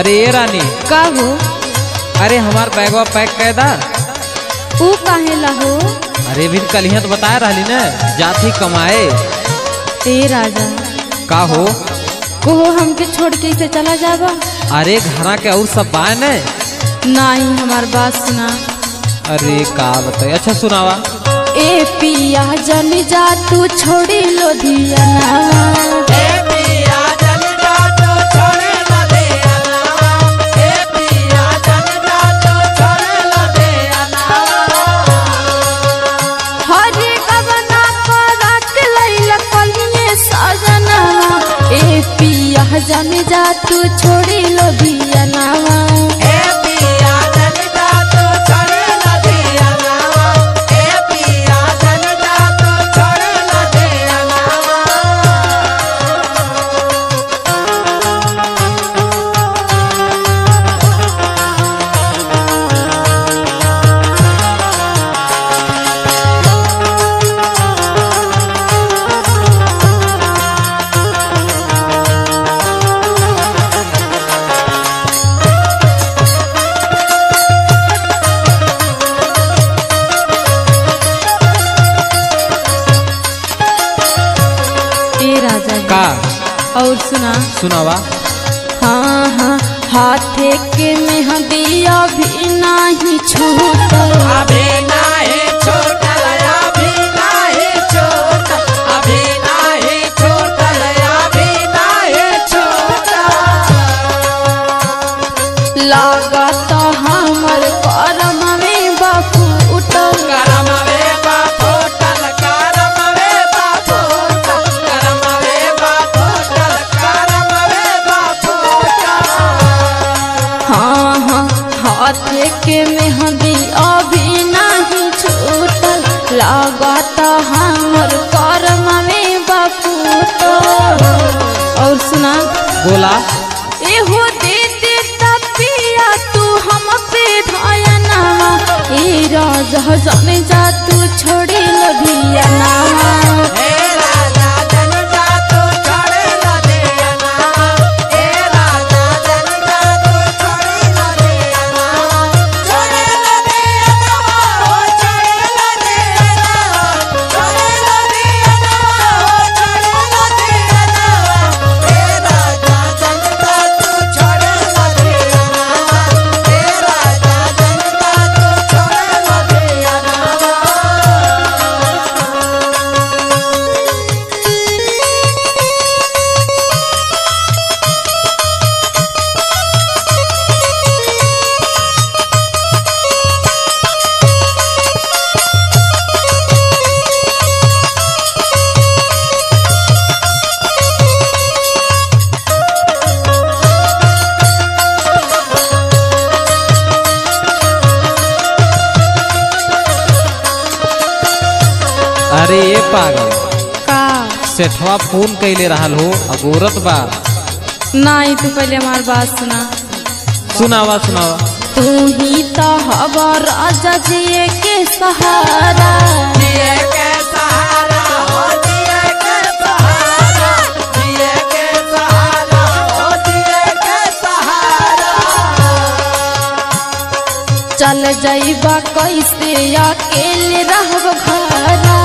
अरे ये रानी। का हो? अरे हमार बैगवा पैक कैदा ऊ काहे ला हो? अरे भी कल तो बताया रही न जाती कमाए। ए राजा। का हो? कोहो हमके छोड़ के इसे चला जाबा अरे घरा के और सब बाय न। नहीं हमार बात सुना। अरे का बताए अच्छा सुनावा। ए पिया जन जा तू छोड़ी लोधिया पिया जम जा तू छोड़ी लोधिया नावा का? और सुना। सुनावा। हाँ हाँ हाथे के मेहंदिया भी नहीं छूटल के मेहंदी अभी नहीं छूटल। लागत हमर कर्म में बापू और सुना। बोला। एहो दे दे तपिया तू हम पे धयना ए राज जाने जा तू छोड़ी अरे ये पागल। का? सेठवा फ़ोन कैले रहल हो अगोरत बा। नहीं तू पहले हमार बात सुना। सुनावा सुनावा। तू ही तो हवा राजा जी के सहारा। चल जाइबा कैसे? अकेले रहब घरा